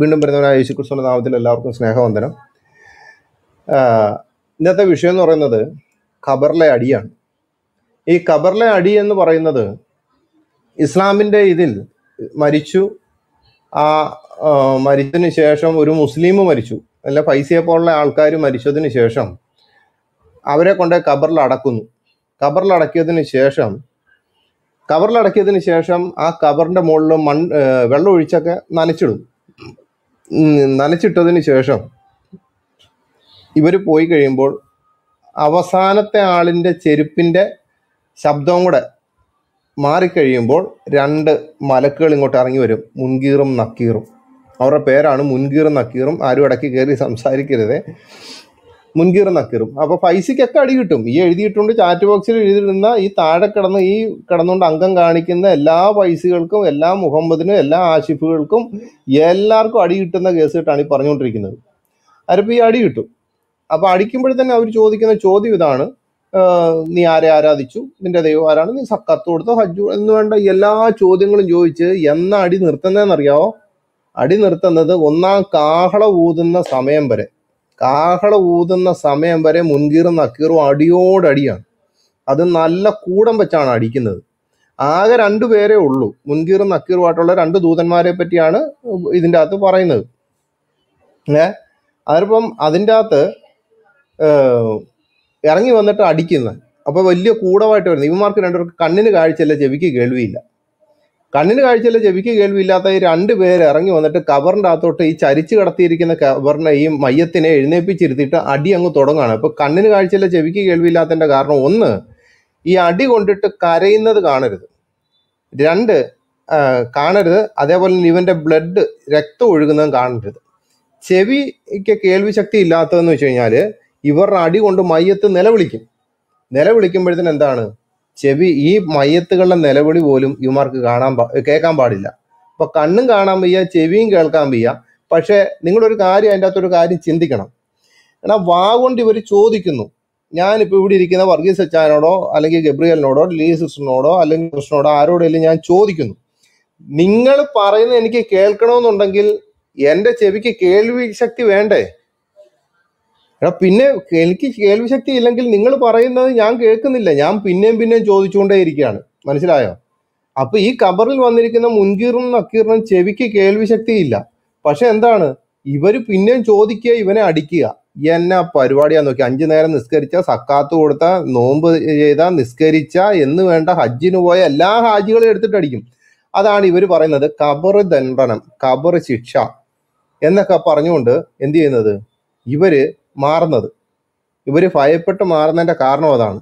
വീണ്ടും വരുന്നവനായ യേശു ക്രിസ്തുവിന്റെ നാമത്തിൽ എല്ലാവർക്കും സ്നേഹവന്ദനം. ഇന്നത്തെ വിഷയം എന്ന് പറയുന്നത് ഖബറിലെ അടിയാണ്. ഈ ഖബറിലെ അടി എന്ന് പറയുന്നത് ഇസ്ലാമിന്റെ ഇതിൽ മരിച്ചു. ആ മരിച്ചതിന് ശേഷം ഒരു മുസ്ലിം മരിച്ചു. അല്ല പൈസയെ പോലുള്ള ആൾക്കാർ മരിച്ചതിന് ശേഷം അവരെ കൊണ്ട് ഖബറിൽ അടക്കുന്നു. ഖബറിൽ അടക്കിയതിന് ശേഷം ഖബറിൽ അടക്കിയതിന് ശേഷം ആ ഖബറിന്റെ മുകളിൽ മൺ വെള്ളം ഒഴിച്ചൊക്കെ നനച്ചിടും. നനച്ചിട്ടതിന് ശേഷം ഇവർ പോയി കഴിയുമ്പോൾ അവസാനത്തെ ആളിന്റെ ചെരുപ്പിന്റെ ശബ്ദവും കൂടെ മാറിക്കഴിയുമ്പോൾ രണ്ട് മലക്കുകൾ ഇങ്ങോട്ട് ഇറങ്ങി വരും. മുൻകീറും നക്കീറും. അവരുടെ പേരാണ് മുൻകീറും നക്കീറും. ആരും ഇടയ്ക്ക് കയറി സംസാരിക്കരുതേ. മുൻകീറും നക്കീറും. അപ്പോൾ പൈസയ്ക്കൊക്കെ അടി കിട്ടും. ഈ എഴുതിയിട്ടുണ്ട് ചാറ്റ് ബോക്സിൽ എഴുതിയിരുന്ന ഈ താഴെ കിടന്ന് ഈ കിടന്നുകൊണ്ട് അംഗം കാണിക്കുന്ന എല്ലാ പൈസകൾക്കും എല്ലാ മുഹമ്മദിനും എല്ലാ ആഷിഫുകൾക്കും എല്ലാവർക്കും അടി കിട്ടുന്ന കേസ് കിട്ടാണ് ഈ പറഞ്ഞുകൊണ്ടിരിക്കുന്നത്. അതിപ്പോൾ ഈ അടി കിട്ടും. അപ്പൊ അടിക്കുമ്പോൾ തന്നെ അവർ ചോദിക്കുന്ന ചോദ്യം ഇതാണ്. നീ ആരെ ആരാധിച്ചു? നിന്റെ ദൈവം ആരാണ്? നീ സക്കത്ത് കൊടുത്തോ ഹജ്ജു എന്ന് വേണ്ട എല്ലാ ചോദ്യങ്ങളും ചോദിച്ച് എന്നാ അടി നിർത്തുന്നതെന്നറിയാവോ? അടി നിർത്തുന്നത് ഒന്നാം കാഹള ഊതുന്ന സമയം വരെ. കാഹള ഊതുന്ന സമയം വരെ മുൻകീറും നക്കീറും അടിയോടടിയാണ്. അത് നല്ല കൂടം വെച്ചാണ് അടിക്കുന്നത്. ആകെ രണ്ടു പേരേ ഉള്ളൂ. മുൻകീറും നക്കീറുമായിട്ടുള്ള രണ്ട് ദൂതന്മാരെ പറ്റിയാണ് ഇതിന്റെ അകത്ത് പറയുന്നത്. ഏ? അതിപ്പം അതിന്റെ അകത്ത് ഇറങ്ങി വന്നിട്ട് അടിക്കുന്നത്. അപ്പോൾ വലിയ കൂടമായിട്ട് വരുന്നത്. ഇവന്മാർക്ക് രണ്ടുപേർക്ക് കണ്ണിന് കാഴ്ചയില്ല ചെവിക്ക് കേൾവിയില്ല. കണ്ണിന് കാഴ്ചയില്ല ചെവിക്ക് കേൾവിയില്ലാത്ത ഈ രണ്ട് പേര് ഇറങ്ങി വന്നിട്ട് കവറിന്റെ അകത്തോട്ട് ഈ ചരിച്ചു കടത്തിയിരിക്കുന്ന കവറിനെ ഈ മയ്യത്തിനെ എഴുന്നേപ്പിച്ചിരുത്തിയിട്ട് അടി അങ്ങ് തുടങ്ങുകയാണ്. അപ്പോൾ കണ്ണിന് കാഴ്ചയില്ല ചെവിക്ക് കേൾവിയില്ലാത്തതിന്റെ കാരണം ഒന്ന് ഈ അടി കൊണ്ടിട്ട് കരയുന്നത് കാണരുത്. രണ്ട് കാണരുത്. അതേപോലെ തന്നെ ഇവന്റെ ബ്ലഡ് രക്തം ഒഴുകുന്നതും കാണരുത്. ചെവിക്ക് കേൾവി ശക്തി ഇല്ലാത്തതെന്ന് വെച്ച് കഴിഞ്ഞാൽ ഇവരുടെ അടി കൊണ്ട് മയ്യത്ത് നിലവിളിക്കും. നിലവിളിക്കുമ്പോഴത്തേന് എന്താണ്? ചെവി ഈ മയ്യത്തുകളുടെ നിലവിളി പോലും ഇവന്മാർക്ക് കാണാൻ കേൾക്കാൻ പാടില്ല. അപ്പൊ കണ്ണും കാണാൻ വയ്യ ചെവിയും കേൾക്കാൻ വയ്യ. പക്ഷെ നിങ്ങളൊരു കാര്യം അതിന്റെ അകത്തൊരു കാര്യം ചിന്തിക്കണം. എന്നാ വാ കൊണ്ട് ഇവർ ചോദിക്കുന്നു. ഞാനിപ്പോൾ ഇവിടെ ഇരിക്കുന്ന വർഗീസ് അച്ചാനോടോ അല്ലെങ്കിൽ ഗബ്രിയലിനോടോ ലീ സിസ്റ്ററിനോടോ അല്ലെങ്കിൽ കൃഷ്ണനോടോ ആരോടെങ്കിലും ഞാൻ ചോദിക്കുന്നു. നിങ്ങൾ പറയുന്നത് എനിക്ക് കേൾക്കണമെന്നുണ്ടെങ്കിൽ എന്റെ ചെവിക്ക് കേൾവി ശക്തി വേണ്ടേ? എടാ പിന്നെ എനിക്ക് കേൾവിശക്തി ഇല്ലെങ്കിൽ നിങ്ങൾ പറയുന്നത് ഞാൻ കേൾക്കുന്നില്ല. ഞാൻ പിന്നെയും പിന്നെയും ചോദിച്ചുകൊണ്ടേ ഇരിക്കുകയാണ്. മനസ്സിലായോ? അപ്പൊ ഈ കബറിൽ വന്നിരിക്കുന്ന മുൻകീറും നക്കീറിനും ചെവിക്ക് കേൾവി ശക്തി ഇല്ല. പക്ഷെ എന്താണ്? ഇവർ പിന്നെയും ചോദിക്കുക ഇവനെ അടിക്കുക. എന്നാ പരിപാടിയാ നോക്കി അഞ്ചു നേരം നിസ്കരിച്ച സക്കാത്ത് കൊടുത്ത നോമ്പ് ചെയ്ത നിസ്കരിച്ച എന്ന് വേണ്ട ഹജ്ജിന് പോയ എല്ലാ ഹാജികളും എടുത്തിട്ട് അടിക്കും. അതാണ് ഇവർ പറയുന്നത് കബർ ദണ്ഡനം കബർ ശിക്ഷ എന്നൊക്കെ പറഞ്ഞുകൊണ്ട് എന്ത് ചെയ്യുന്നത്? ഇവർ മാറുന്നത്. ഇവർ ഭയപ്പെട്ട് മാറുന്നതിന്റെ കാരണം അതാണ്.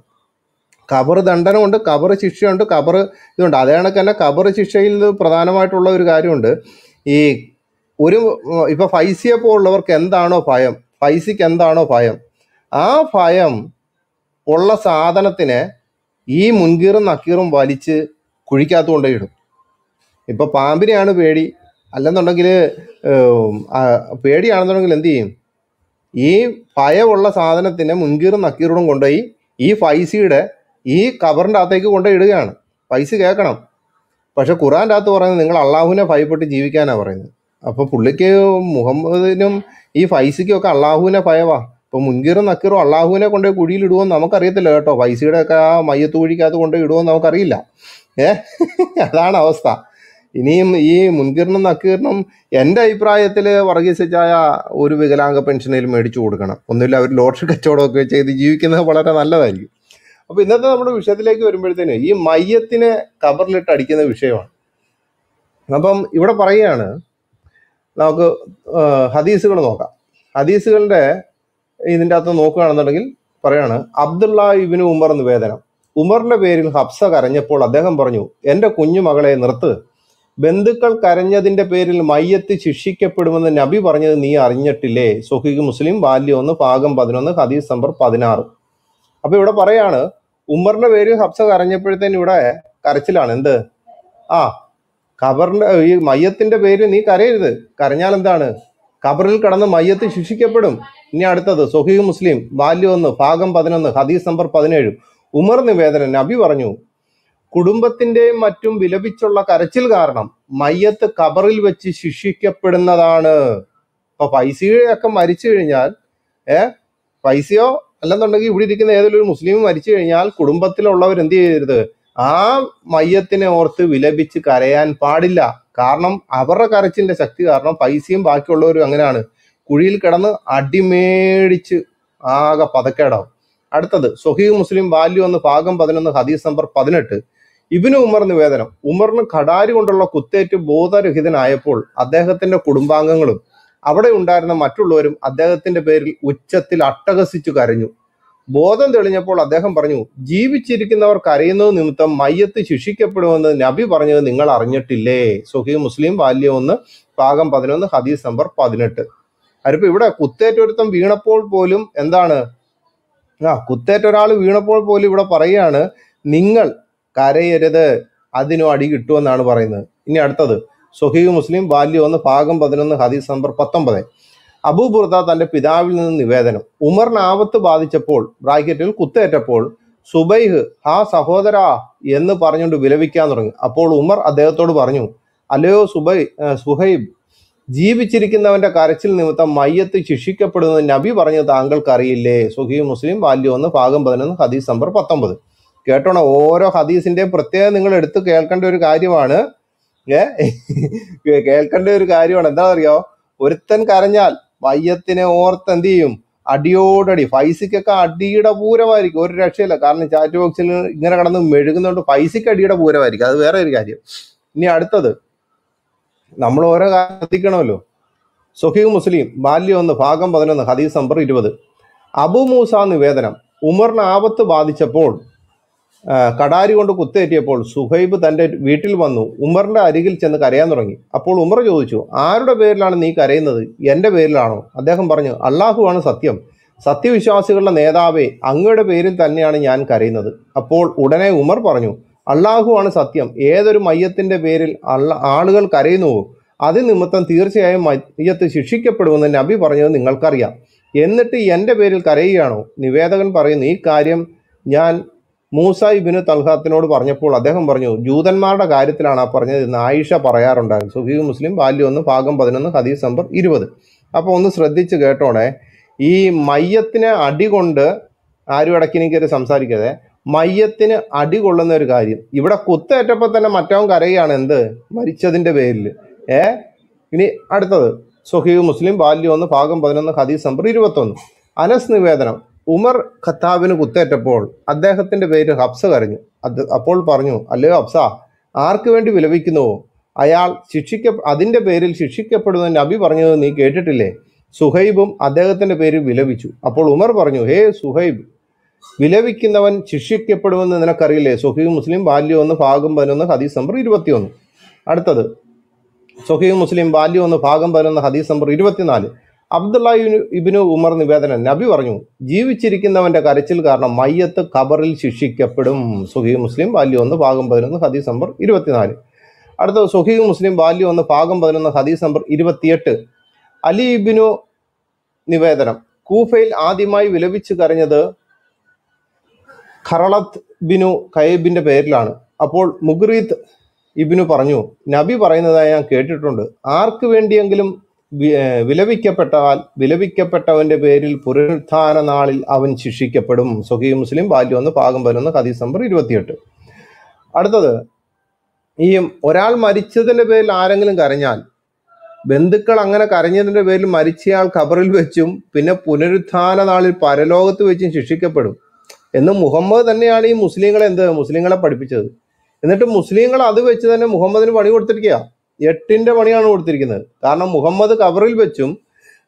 കബർ ദണ്ഡനമുണ്ട് കബർ ശിക്ഷയുണ്ട് കബർ ഇതുണ്ട്. അതേ കണക്ക് തന്നെ കബർ ശിക്ഷയിൽ പ്രധാനമായിട്ടുള്ള ഒരു കാര്യമുണ്ട്. ഈ ഒരു ഇപ്പം ഫൈസിയെ പോലുള്ളവർക്ക് എന്താണോ ഭയം ഫൈസിക്ക് എന്താണോ ഭയം ആ ഭയം ഉള്ള സാധനത്തിനെ ഈ മുൻകീറും നക്കീറും വലിച്ച് കുഴിക്കകത്ത് കൊണ്ടുപോയിടും ഇപ്പം പാമ്പിനെയാണ് പേടി. അല്ലെന്നുണ്ടെങ്കിൽ പേടിയാണെന്നുണ്ടെങ്കിൽ എന്ത് ചെയ്യും? ഈ ഭയമുള്ള സാധനത്തിനെ മുൻകീറും നക്കീറും കൊണ്ടുപോയി ഈ ഫൈസിയുടെ ഈ കബറിന്റെ അകത്തേക്ക് കൊണ്ടുപോയി ഇടുകയാണ് പൈസ കേൾക്കണം. പക്ഷെ ഖുറാന്റെ അകത്ത് പറയുന്നത് നിങ്ങൾ അള്ളാഹുവിനെ ഭയപ്പെട്ട് ജീവിക്കാനാണ് പറയുന്നത്. അപ്പോൾ പുള്ളിക്ക് മുഹമ്മദിനും ഈ ഫൈസിക്കും ഒക്കെ അള്ളാഹുവിനെ ഭയവാ. ഇപ്പോൾ മുൻകീറും നക്കീറും അള്ളാഹുവിനെ കൊണ്ടുപോയി കുഴിയിൽ ഇടുവോന്ന് നമുക്കറിയത്തില്ല കേട്ടോ. ഫൈസിയുടെ ഒക്കെ ആ മയ്യത്ത് കുഴിക്കകത്ത് കൊണ്ടുപോയി ഇടുമോ നമുക്കറിയില്ല. ഏ? അതാണ് അവസ്ഥ. ഇനിയും ഈ മുൻകിരണം നക്കീർണം എന്റെ അഭിപ്രായത്തിൽ വർഗീസിച്ചായ ഒരു വികലാംഗ പെൻഷനിൽ മേടിച്ചു കൊടുക്കണം. ഒന്നുമില്ല അവർ ലോട്ടറി കച്ചവടമൊക്കെ ചെയ്ത് ജീവിക്കുന്നത് വളരെ നല്ലതായിരിക്കും. അപ്പോൾ ഇന്നത്തെ നമ്മുടെ വിഷയത്തിലേക്ക് വരുമ്പോഴത്തേന് ഈ മയ്യത്തിനെ കബറിലിട്ട് അടിക്കുന്ന വിഷയമാണ്. അപ്പം ഇവിടെ പറയുകയാണ് നമുക്ക് ഹദീസുകൾ നോക്കാം. ഹദീസുകളുടെ ഇതിന്റെ അകത്ത് നോക്കുകയാണെന്നുണ്ടെങ്കിൽ പറയാണ് അബ്ദുള്ള ഇബിന് ഉമർ നിവേദനം. ഉമറിന്റെ പേരിൽ ഹബ്സ കരഞ്ഞപ്പോൾ അദ്ദേഹം പറഞ്ഞു എന്റെ കുഞ്ഞുമകളെ നിർത്ത്. ബന്ധുക്കൾ കരഞ്ഞതിന്റെ പേരിൽ മയ്യത്ത് ശിക്ഷിക്കപ്പെടുമെന്ന് നബി പറഞ്ഞത് നീ അറിഞ്ഞിട്ടില്ലേ? സുഹീഖ് മുസ്ലിം ബാല്യം ഒന്ന് ഭാഗം പതിനൊന്ന് ഹദീസ് നമ്പർ പതിനാറ്. അപ്പൊ ഇവിടെ പറയാണ് ഉമറിന്റെ പേര് ഹബ്സ കരഞ്ഞപ്പോഴത്തേന് ഇവിടെ കരച്ചിലാണ്. എന്ത്? ആ ഖബറിന്റെ ഈ മയ്യത്തിന്റെ പേര് നീ കരയരുത്. കരഞ്ഞാൽ എന്താണ്? ഖബറിൽ കടന്ന് മയ്യത്ത് ശിക്ഷിക്കപ്പെടും. ഇനി അടുത്തത് സൊഹീഹ് മുസ്ലിം ബാല്യം ഒന്ന് ഭാഗം പതിനൊന്ന് ഹദീസ് നമ്പർ പതിനേഴ്. ഉമർ നിവേദനം നബി പറഞ്ഞു കുടുംബത്തിന്റെയും മറ്റും വിലപിച്ചുള്ള കരച്ചിൽ കാരണം മയ്യത്ത് കബറിൽ വെച്ച് ശിക്ഷിക്കപ്പെടുന്നതാണ്. അപ്പൊ പൈസയൊക്കെ മരിച്ചു കഴിഞ്ഞാൽ ഏ പൈസയോ അല്ലെന്നുണ്ടെങ്കിൽ ഇവിടെ ഇരിക്കുന്ന ഏതെങ്കിലും മുസ്ലിം മരിച്ചു കഴിഞ്ഞാൽ കുടുംബത്തിലുള്ളവർ എന്ത് ചെയ്യരുത്? ആ മയ്യത്തിനെ ഓർത്ത് വിലപിച്ച് കരയാൻ പാടില്ല. കാരണം അവരുടെ കരച്ചിലിന്റെ ശക്തി കാരണം പൈസയും ബാക്കിയുള്ളവരും അങ്ങനെയാണ്. കുഴിയിൽ കിടന്ന് അടിമേടിച്ച് ആകെ പതക്കേടാവും. അടുത്തത് സൊഹീ മുസ്ലിം വാല്യു എന്ന് ഭാഗം പതിനൊന്ന് ഹദീസ് നമ്പർ പതിനെട്ട്. ഇബിന് ഉമർ നിവേദനം ഉമറിന് കടാരി കൊണ്ടുള്ള കുത്തേറ്റ് ബോധരഹിതനായപ്പോൾ അദ്ദേഹത്തിന്റെ കുടുംബാംഗങ്ങളും അവിടെ ഉണ്ടായിരുന്ന മറ്റുള്ളവരും അദ്ദേഹത്തിന്റെ പേരിൽ ഉച്ചത്തിൽ അട്ടഹസിച്ചു കരഞ്ഞു. ബോധം തെളിഞ്ഞപ്പോൾ അദ്ദേഹം പറഞ്ഞു ജീവിച്ചിരിക്കുന്നവർ കരയുന്നത് നിമിത്തം മയ്യത്ത് ശിക്ഷിക്കപ്പെടുമെന്ന് നബി പറഞ്ഞത് നിങ്ങൾ അറിഞ്ഞിട്ടില്ലേ? സുഹീ മുസ്ലിം ബാല്യം ഒന്ന് ഭാഗം പതിനൊന്ന് ഹദീസ് നമ്പർ പതിനെട്ട്. അതിപ്പോ ഇവിടെ കുത്തേറ്റൊരുത്തം വീണപ്പോൾ പോലും എന്താണ്? ആ കുത്തേറ്റ ഒരാൾ വീണപ്പോൾ പോലും ഇവിടെ പറയാണ് നിങ്ങൾ കരയരുത്. അതിനും അടി കിട്ടുമെന്നാണ് പറയുന്നത്. ഇനി അടുത്തത്. സുഹീബ് മുസ്ലിം ബാല്യം ഒന്ന് ഭാഗം പതിനൊന്ന് ഹദീസ് നമ്പർ പത്തൊമ്പത്. അബൂ ബുർദ തന്റെ പിതാവിൽ നിന്ന് നിവേദനം. ഉമറിന് ആപത്ത് ബാധിച്ചപ്പോൾ ബ്രാക്കറ്റിൽ കുത്തേറ്റപ്പോൾ സുബൈഹ് ഹാ സഹോദര എന്ന് പറഞ്ഞുകൊണ്ട് വിലപിക്കാൻ തുടങ്ങി. അപ്പോൾ ഉമർ അദ്ദേഹത്തോട് പറഞ്ഞു അല്ലയോ സുബൈ സുഹൈബ് ജീവിച്ചിരിക്കുന്നവന്റെ കരച്ചിൽ നിമിത്തം മയ്യത്ത് ശിക്ഷിക്കപ്പെടുന്നത് നബി പറഞ്ഞു താങ്കൾക്കറിയില്ലേ? സുഹീ മുസ്ലിം ബാല്യം ഒന്ന് ഭാഗം പതിനൊന്ന് ഹദീസ് നമ്പർ പത്തൊമ്പത്. കേട്ടോണം? ഓരോ ഹദീസിന്റെയും പ്രത്യേകം നിങ്ങൾ എടുത്ത് കേൾക്കേണ്ട ഒരു കാര്യമാണ്. ഏ? കേൾക്കേണ്ട ഒരു കാര്യമാണ്. എന്താ അറിയോ ഒരുത്തൻ കരഞ്ഞാൽ വയ്യത്തിനെ ഓർത്ത് എന്ത് ചെയ്യും? അടിയോടടി. ഫൈസിക്കൊക്കെ അടിയുടെ പൂരമായിരിക്കും. ഒരു രക്ഷയില്ല. കാരണം ചാറ്റ് ബോക്സിൽ ഇങ്ങനെ കടന്ന് മെഴുകുന്നതുകൊണ്ട് ഫൈസിക്ക് അടിയുടെ പൂരമായിരിക്കും. അത് വേറെ ഒരു കാര്യം. ഇനി അടുത്തത്. നമ്മൾ ഓരോ കാര്യം സുഹീബ് മുസ്ലിം ബാല്യം ഒന്ന് ഭാഗം പതിനൊന്ന് ഹദീസ് നമ്പർ ഇരുപത്. അബു മൂസ നിവേദനം. ഉമറിന് ആപത്ത് ബാധിച്ചപ്പോൾ കടാരി കൊണ്ട് കുത്തേറ്റിയപ്പോൾ സുഹൈബ് തന്റെ വീട്ടിൽ വന്നു ഉമറിന്റെ അരികിൽ ചെന്ന് കരയാൻ തുടങ്ങി. അപ്പോൾ ഉമർ ചോദിച്ചു ആരുടെ പേരിലാണ് നീ കരയുന്നത്? എന്റെ പേരിലാണോ? അദ്ദേഹം പറഞ്ഞു അള്ളാഹുവാണ് സത്യം. സത്യവിശ്വാസികളുടെ നേതാവേ അങ്ങയുടെ പേരിൽ തന്നെയാണ് ഞാൻ കരയുന്നത്. അപ്പോൾ ഉടനെ ഉമർ പറഞ്ഞു അള്ളാഹുവാണ് സത്യം. ഏതൊരു മയ്യത്തിന്റെ പേരിൽ അള്ള ആളുകൾ കരയുന്നുവോ അത് നിമിത്തം തീർച്ചയായും മയ്യത്ത് ശിക്ഷിക്കപ്പെടുമെന്ന് നബി പറഞ്ഞത് നിങ്ങൾക്കറിയാം. എന്നിട്ട് എന്റെ പേരിൽ കരയുകയാണോ? നിവേദകൻ പറയുന്നു ഈ കാര്യം ഞാൻ മൂസ ഇബിന് തൽഹാത്തിനോട് പറഞ്ഞപ്പോൾ അദ്ദേഹം പറഞ്ഞു ജൂതന്മാരുടെ കാര്യത്തിലാണ് ആ പറഞ്ഞത് എന്ന് ആയിഷ പറയാറുണ്ടായിരുന്നു. സുഹീ മുസ്ലിം ബാല്യം ഒന്ന് ഭാഗം പതിനൊന്ന് ഹദീസ് നമ്പർ ഇരുപത്. അപ്പോൾ ഒന്ന് ശ്രദ്ധിച്ച് കേട്ടോണേ ഈ മയ്യത്തിനെ അടികൊണ്ട് ആരും ഇടയ്ക്കിനി സംസാരിക്കാതെ മയ്യത്തിന് അടി കൊള്ളുന്ന ഒരു കാര്യം. ഇവിടെ കുത്തേറ്റപ്പോൾ തന്നെ മറ്റവൻ കരയാണ് എന്ത്? മരിച്ചതിന്റെ പേരിൽ. ഏ? ഇനി അടുത്തത് സൊഹീബ് മുസ്ലിം ബാല്യം ഒന്ന് ഭാഗം പതിനൊന്ന് ഹദീസ് നമ്പർ ഇരുപത്തൊന്ന്. അനസ് നിവേദനം ഉമർ ഖത്താബിന് കുത്തേറ്റപ്പോൾ അദ്ദേഹത്തിന്റെ പേര് ഹബ്സ കരഞ്ഞു. അത് അപ്പോൾ പറഞ്ഞു അല്ലയോ ഹബ്സ ആർക്ക് വേണ്ടി വിലപിക്കുന്നുവോ അയാൾ ശിക്ഷിക്ക അതിന്റെ പേരിൽ ശിക്ഷിക്കപ്പെടുന്ന നബി പറഞ്ഞത് നീ കേട്ടിട്ടില്ലേ? സുഹൈബും അദ്ദേഹത്തിന്റെ പേര് വിലപിച്ചു. അപ്പോൾ ഉമർ പറഞ്ഞു ഹേ സുഹൈബ് വിലപിക്കുന്നവൻ ശിക്ഷിക്കപ്പെടുമെന്ന് നിനക്കറിയില്ലേ? സുഹൈബ് മുസ്ലിം ബാല്യം ഒന്ന് ഭാഗം പതിനൊന്ന് ഹദീസ് നമ്പർ ഇരുപത്തിയൊന്ന്. അടുത്തത് സുഹൈബ് മുസ്ലിം ബാല്യം ഒന്ന് ഭാഗം പതിനൊന്ന് ഹദീസ് നമ്പർ ഇരുപത്തിനാല്. അബ്ദുള്ള ഇബ്നു- ഉമർ നിവേദനം. നബി പറഞ്ഞു ജീവിച്ചിരിക്കുന്നവന്റെ കരച്ചിൽ കാരണം മയ്യത്ത് ഖബറിൽ ശിക്ഷിക്കപ്പെടും. സുഹി മുസ്ലിം ബാല്യം ഒന്ന് ഭാഗം പതിനൊന്ന് ഹദീസ് നമ്പർ ഇരുപത്തിനാല്. അടുത്തത് സുഹി മുസ്ലിം ബാല്യം ഒന്ന് ഭാഗം പതിനൊന്ന് ഹദീസ് നമ്പർ ഇരുപത്തിയെട്ട്. അലി ഇബിനു നിവേദനം. കൂഫയിൽ ആദ്യമായി വിലപിച്ച് കരഞ്ഞത് ഖറളത്ത് ബിനു കയബിന്റെ പേരിലാണ്. അപ്പോൾ മുഗ്രീത്ത് ഇബിനു പറഞ്ഞു നബി പറയുന്നതായി ഞാൻ കേട്ടിട്ടുണ്ട്. ആർക്ക് വേണ്ടിയെങ്കിലും വിലപിക്കപ്പെട്ടാൽ വിലപിക്കപ്പെട്ടവന്റെ പേരിൽ പുനരുത്ഥാന നാളിൽ അവൻ ശിക്ഷിക്കപ്പെടും. സൊഹീ മുസ്ലിം ബാല്യം ഒന്ന് പാകം പതിനൊന്ന് ഹദീസ് നമ്പർ ഇരുപത്തിയെട്ട്. അടുത്തത് ഈ ഒരാൾ മരിച്ചതിന്റെ പേരിൽ ആരെങ്കിലും കരഞ്ഞാൽ ബന്ധുക്കൾ അങ്ങനെ കരഞ്ഞതിന്റെ പേരിൽ മരിച്ചയാൾ ഖബറിൽ വെച്ചും പിന്നെ പുനരുത്ഥാന നാളിൽ പരലോകത്ത് വെച്ചും ശിക്ഷിക്കപ്പെടും. എന്ന് മുഹമ്മദ് തന്നെയാണ് ഈ മുസ്ലിങ്ങളെ എന്ത് മുസ്ലിങ്ങളെ പഠിപ്പിച്ചത്. എന്നിട്ട് മുസ്ലിങ്ങൾ അത് വെച്ച് തന്നെ മുഹമ്മദിന് പണി കൊടുത്തിരിക്കുക എട്ടിന്റെ പണിയാണ് കൊടുത്തിരിക്കുന്നത്. കാരണം മുഹമ്മദ് കബറിൽ വെച്ചും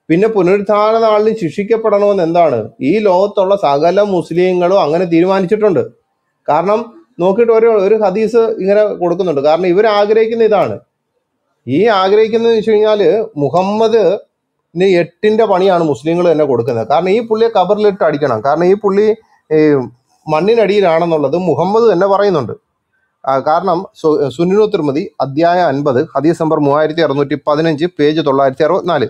പിന്നെ പുനരുദ്ധാരണ നാളിൽ ശിക്ഷിക്കപ്പെടണമെന്ന് എന്താണ്? ഈ ലോകത്തുള്ള സകല മുസ്ലിങ്ങളും അങ്ങനെ തീരുമാനിച്ചിട്ടുണ്ട്. കാരണം നോക്കിയിട്ട് ഒരു ഒരു ഹദീസ് ഇങ്ങനെ കൊടുക്കുന്നുണ്ട്. കാരണം ഇവർ ആഗ്രഹിക്കുന്ന ഇതാണ്. ഈ ആഗ്രഹിക്കുന്നത് വെച്ച് കഴിഞ്ഞാൽ മുഹമ്മദ് എട്ടിന്റെ പണിയാണ് മുസ്ലിങ്ങൾ തന്നെ കൊടുക്കുന്നത്. കാരണം ഈ പുള്ളിയെ കബറിലിട്ട് അടിക്കണം. കാരണം ഈ പുള്ളി മണ്ണിനടിയിലാണെന്നുള്ളത് മുഹമ്മദ് തന്നെ പറയുന്നുണ്ട്. കാരണം സുനിനു തിരുമതി അധ്യായം അൻപത് ഹദീസ് നമ്പർ മൂവായിരത്തി അറുന്നൂറ്റി പതിനഞ്ച് പേജ് തൊള്ളായിരത്തി അറുപത്തിനാല്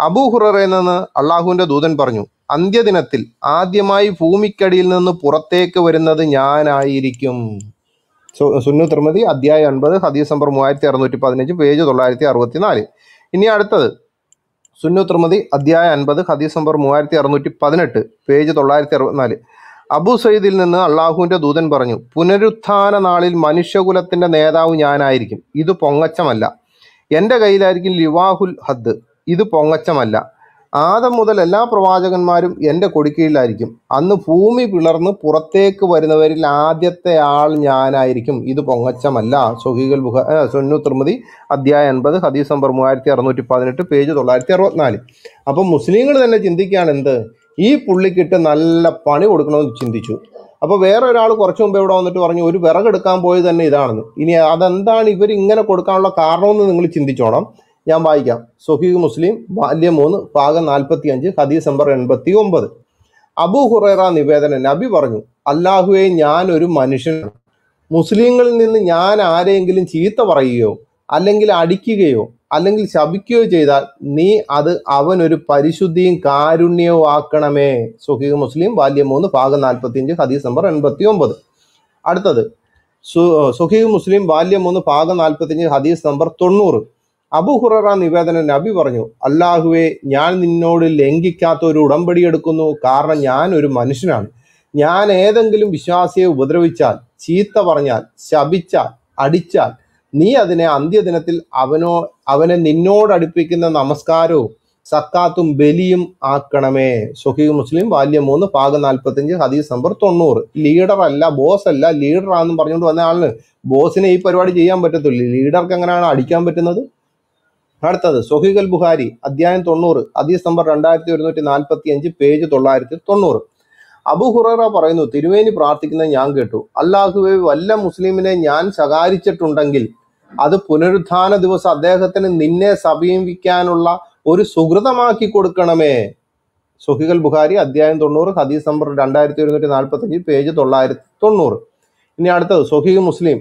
അബൂ ഹുറയിൽ നിന്ന് അള്ളാഹുവിന്റെ ദൂതൻ പറഞ്ഞു അന്ത്യദിനത്തിൽ ആദ്യമായി ഭൂമിക്കടിയിൽ നിന്ന് പുറത്തേക്ക് വരുന്നത് ഞാനായിരിക്കും. സുന്നു തിരുമതി അധ്യായം അൻപത് ഹദീസ് നമ്പർ മൂവായിരത്തി അറുന്നൂറ്റി പതിനഞ്ച് പേജ് തൊള്ളായിരത്തി അറുപത്തി നാല് ഇനി അടുത്തത് സുന്നു തിരുമതി അധ്യായം അൻപത് ഹദീസ് നമ്പർ മൂവായിരത്തി അറുന്നൂറ്റി പതിനെട്ട് പേജ് തൊള്ളായിരത്തി അറുപത്തിനാല് അബു സയ്യിദിൽ നിന്ന് അള്ളാഹുവിന്റെ ദൂതൻ പറഞ്ഞു പുനരുത്ഥാന നാളിൽ മനുഷ്യകുലത്തിന്റെ നേതാവ് ഞാനായിരിക്കും. ഇത് പൊങ്ങച്ചമല്ല. എന്റെ കയ്യിലായിരിക്കും ലിവാഹുൽ ഹദ്. ഇത് പൊങ്ങച്ചമല്ല. ആദം മുതൽ എല്ലാ പ്രവാചകന്മാരും എന്റെ കൊടിക്കീഴിലായിരിക്കും. അന്ന് ഭൂമി പിളർന്ന് പുറത്തേക്ക് വരുന്നവരിൽ ആദ്യത്തെ ആൾ ഞാനായിരിക്കും. ഇത് പൊങ്ങച്ചമല്ല. സൊഹീഗൽ ബുഹ സൊന്നു തിർമതി അധ്യായം അൻപത് ഹദീസ് നമ്പർ മൂവായിരത്തി അറുന്നൂറ്റി പതിനെട്ട് പേജ് തൊള്ളായിരത്തി അറുപത്തിനാല്. അപ്പം മുസ്ലിങ്ങൾ തന്നെ ചിന്തിക്കുകയാണ് എന്ത്? ഈ പുള്ളിക്കിട്ട് നല്ല പണി കൊടുക്കണമെന്ന് ചിന്തിച്ചു. അപ്പോൾ വേറെ ഒരാൾ കുറച്ച് മുമ്പ് ഇവിടെ വന്നിട്ട് പറഞ്ഞു ഒരു വിറകെടുക്കാൻ പോയത് തന്നെ ഇതാണെന്ന്. ഇനി അതെന്താണ് ഇവർ ഇങ്ങനെ കൊടുക്കാനുള്ള കാരണമെന്ന് നിങ്ങൾ ചിന്തിച്ചോണം. ഞാൻ വായിക്കാം. സൊഹീഖ് മുസ്ലിം ബാല്യം മൂന്ന് ഭാഗം നാൽപ്പത്തി അഞ്ച് ഹദീസ് നമ്പർ എൺപത്തി ഒമ്പത് അബു ഹുറൈറ നിവേദനം നബി പറഞ്ഞു അല്ലാഹുവെ ഞാൻ ഒരു മനുഷ്യനാണ്. മുസ്ലിങ്ങളിൽ നിന്ന് ഞാൻ ആരെയെങ്കിലും ചീത്ത പറയുകയോ അല്ലെങ്കിൽ അടിക്കുകയോ അല്ലെങ്കിൽ ശപിക്കുകയോ ചെയ്താൽ നീ അത് അവനൊരു പരിശുദ്ധിയും കാരുണ്യവും ആക്കണമേ. സുഹീഖ് മുസ്ലിം ബാല്യം മൂന്ന് ഭാഗം നാൽപ്പത്തി അഞ്ച് ഹദീസ് നമ്പർ എൺപത്തി ഒമ്പത് അടുത്തത് സു മുസ്ലിം ബാല്യം മൂന്ന് ഭാഗം നാൽപ്പത്തി അഞ്ച് ഹദീസ് നമ്പർ തൊണ്ണൂറ്. അബു ഹുററ നിവേദനം നബി പറഞ്ഞു അള്ളാഹുവെ ഞാൻ നിന്നോട് ലംഘിക്കാത്ത ഒരു ഉടമ്പടി എടുക്കുന്നു. കാരണം ഞാൻ ഒരു മനുഷ്യനാണ്. ഞാൻ ഏതെങ്കിലും വിശ്വാസിയെ ഉപദ്രവിച്ചാൽ ചീത്ത പറഞ്ഞാൽ ശപിച്ചാൽ അടിച്ചാൽ നീ അതിനെ അന്ത്യദിനത്തിൽ അവനോ അവനെ നിന്നോട് അടുപ്പിക്കുന്ന നമസ്കാരവും സക്കാത്തും ബലിയും ആക്കണമേ. സുഹീഖ് മുസ്ലിം വാല്യം മൂന്ന് ഭാഗം നാൽപ്പത്തഞ്ച് ഹദീസ് നമ്പർ തൊണ്ണൂറ്. ലീഡർ അല്ല ബോസ് അല്ല ലീഡർ ആണെന്ന് പറഞ്ഞുകൊണ്ട് വന്ന ആളിന് ബോസിനെ ഈ പരിപാടി ചെയ്യാൻ പറ്റത്തുള്ളൂ ലീഡർക്ക് എങ്ങനെയാണ് അടിക്കാൻ പറ്റുന്നത്? അടുത്തത് സൊഹീഖൽ ബുഹാരി അധ്യായം തൊണ്ണൂറ് ഹദീസ് നമ്പർ രണ്ടായിരത്തി ഒരുന്നൂറ്റി നാൽപ്പത്തി അഞ്ച് പേജ് തൊള്ളായിരത്തി തൊണ്ണൂറ് അബു പറയുന്നു തിരുവേനി പ്രാർത്ഥിക്കുന്നത് ഞാൻ കേട്ടു. അള്ളാഹുവെ വല്ല മുസ്ലിമിനെ ഞാൻ ശകാരിച്ചിട്ടുണ്ടെങ്കിൽ അത് പുനരുദ്ധാന ദിവസം അദ്ദേഹത്തിന് നിന്നെ സമീപിക്കാനുള്ള ഒരു സുഹൃതമാക്കി കൊടുക്കണമേ. സുഹികൾ ബുഖാരി അധ്യായം തൊണ്ണൂറ് ഹദീസ് നമ്പർ രണ്ടായിരത്തി ഒരുന്നൂറ്റി നാൽപ്പത്തി അഞ്ച് പേജ് തൊള്ളായിരത്തി തൊണ്ണൂറ് ഇനി അടുത്തത് സുഹിഖ് മുസ്ലിം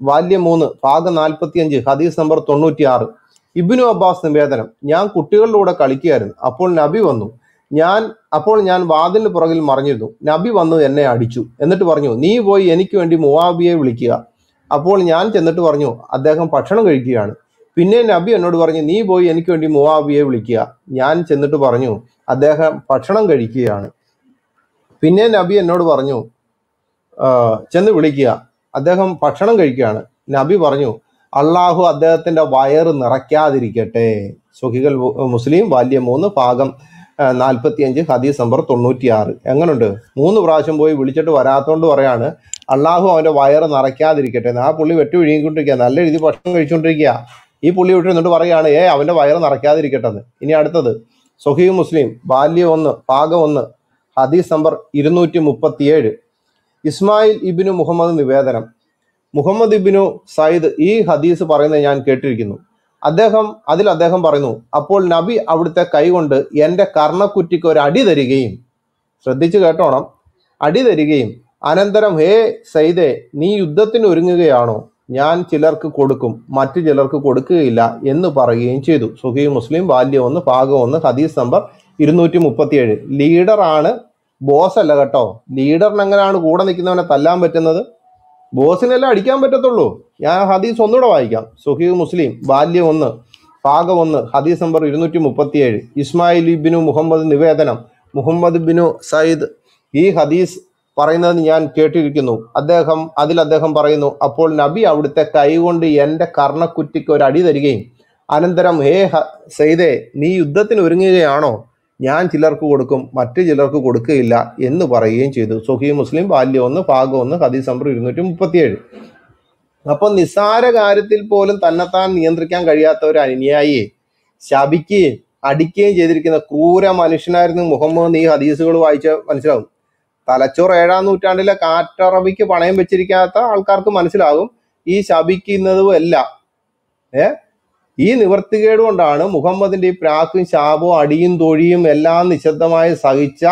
വാല്യം മൂന്ന് ഭാഗം നാൽപ്പത്തി അഞ്ച് ഹദീസ് നമ്പർ തൊണ്ണൂറ്റി ആറ് ഇബിനു അബ്ബാസ് നിവേദനം ഞാൻ കുട്ടികളുടെ കൂടെ കളിക്കുകയായിരുന്നു. അപ്പോൾ നബി വന്നു. ഞാൻ അപ്പോൾ ഞാൻ വാതിലിന് പുറകിൽ മറിഞ്ഞിരുന്നു. നബി വന്നു എന്നെ അടിച്ചു. എന്നിട്ട് പറഞ്ഞു നീ പോയി എനിക്ക് വേണ്ടി മുവാബിയെ വിളിക്കുക. അപ്പോൾ ഞാൻ ചെന്നിട്ട് പറഞ്ഞു അദ്ദേഹം ഭക്ഷണം കഴിക്കുകയാണ്. പിന്നെ നബി എന്നോട് പറഞ്ഞു നീ പോയി എനിക്ക് വേണ്ടി മുവാബിയെ വിളിക്കുക. ഞാൻ ചെന്നിട്ട് പറഞ്ഞു അദ്ദേഹം ഭക്ഷണം കഴിക്കുകയാണ്. പിന്നെ നബി എന്നോട് പറഞ്ഞു ചെന്ന് വിളിക്കുക. അദ്ദേഹം ഭക്ഷണം കഴിക്കുകയാണ്. നബി പറഞ്ഞു അള്ളാഹു അദ്ദേഹത്തിന്റെ വയറ് നിറയ്ക്കാതിരിക്കട്ടെ. സുഖികൾ മുസ്ലിം ബാല്യം മൂന്ന് ഭാഗം നാൽപ്പത്തി അഞ്ച് ഹദീസ് നമ്പർ തൊണ്ണൂറ്റിയാറ്. എങ്ങനുണ്ട്? മൂന്ന് പ്രാവശ്യം പോയി വിളിച്ചിട്ട് വരാത്തോണ്ട് പറയാണ് അള്ളാഹു അവന്റെ വയറ് നിറയ്ക്കാതിരിക്കട്ടെ. ആ പുള്ളി വെട്ടി വിഴുങ്ങിക്കൊണ്ടിരിക്കുക നല്ല രീതി ഭക്ഷണം കഴിച്ചുകൊണ്ടിരിക്കുക ഈ പുള്ളി വിട്ട് നിന്നിട്ട് പറയുകയാണ് ഏ അവന്റെ വയറ് നിറയ്ക്കാതിരിക്കട്ടെ എന്ന് ഇനി അടുത്തത് സൊഹീ മുസ്ലിം ബാല്യം ഒന്ന് പാകം ഒന്ന് ഹദീസ് നമ്പർ ഇരുന്നൂറ്റി മുപ്പത്തിയേഴ് ഇസ്മായിൽ ഇബിനു മുഹമ്മദ് നിവേദനം. മുഹമ്മദ് ഇബിനു സയ്യിദ് ഈ ഹദീസ് പറയുന്നത് ഞാൻ കേട്ടിരിക്കുന്നു. അദ്ദേഹം അതിൽ അദ്ദേഹം പറയുന്നു അപ്പോൾ നബി അവിടുത്തെ കൈകൊണ്ട് എന്റെ കർണക്കുറ്റിക്ക് ഒരു അടി തരികയും ശ്രദ്ധിച്ചു കേട്ടോണം അടി തരികയും അനന്തരം ഹേ സൈദേ നീ യുദ്ധത്തിന് ഒരുങ്ങുകയാണോ? ഞാൻ ചിലർക്ക് കൊടുക്കും മറ്റു ചിലർക്ക് കൊടുക്കുകയില്ല എന്ന് പറയുകയും ചെയ്തു. സുഹി മുസ്ലിം ബാല്യം ഒന്ന് ഭാഗം ഒന്ന് ഹദീസ് നമ്പർ ഇരുന്നൂറ്റി മുപ്പത്തിയേഴ് ലീഡറാണ് ബോസ് അല്ല കേട്ടോ. ലീഡറിന് എങ്ങനെയാണ് കൂടെ നിൽക്കുന്നവനെ തല്ലാൻ പറ്റുന്നത്? ബോസിനെല്ലാം അടിക്കാൻ പറ്റത്തുള്ളൂ. ഞാൻ ഹദീസ് ഒന്നുകൂടെ വായിക്കാം. സുഹീബ് മുസ്ലിം ബാല്യം ഒന്ന് പാകം ഒന്ന് ഹദീസ് നമ്പർ ഇരുന്നൂറ്റി മുപ്പത്തിയേഴ് ഇസ്മായിൽ ബിനു മുഹമ്മദ് നിവേദനം. മുഹമ്മദ് ബിനു സയ്യിദ് ഈ ഹദീസ് പറയുന്നത് ഞാൻ കേട്ടിരിക്കുന്നു. അദ്ദേഹം അതിൽ അദ്ദേഹം പറയുന്നു അപ്പോൾ നബി അവിടുത്തെ കൈകൊണ്ട് എന്റെ കർണക്കുറ്റിക്ക് ഒരു അടി തരികയും അനന്തരം ഹേ സെയ്തേ നീ യുദ്ധത്തിന് ഒരുങ്ങുകയാണോ? ഞാൻ ചിലർക്ക് കൊടുക്കും മറ്റു ചിലർക്ക് കൊടുക്കുകയില്ല എന്ന് പറയുകയും ചെയ്തു. സുഹി മുസ്ലിം ബാല്യം ഒന്ന് ഭാഗം ഒന്ന് ഹദീസ് നമ്പർ ഇരുന്നൂറ്റി മുപ്പത്തിയേഴ് അപ്പൊ നിസ്സാര കാര്യത്തിൽ പോലും തന്നെത്താൻ നിയന്ത്രിക്കാൻ കഴിയാത്ത ഒരു അനുയായിയെ ശപിക്കുകയും അടിക്കുകയും ചെയ്തിരിക്കുന്ന ക്രൂര മനുഷ്യനായിരുന്നു മുഹമ്മദ് ഈ ഹദീസുകൾ വായിച്ച മനസ്സിലാവും. തലച്ചോറ് ഏഴാം നൂറ്റാണ്ടിലെ കാറ്ററബിക്ക് പണയം വെച്ചിരിക്കാത്ത ആൾക്കാർക്ക് മനസ്സിലാകും ഈ ശപിക്കുന്നതും അല്ല. ഏ? ഈ നിവർത്തികേട് കൊണ്ടാണ് മുഹമ്മദിന്റെ പ്രാക്കും ശാപവും അടിയും തൊഴിയും എല്ലാം നിശബ്ദമായി സഹിച്ച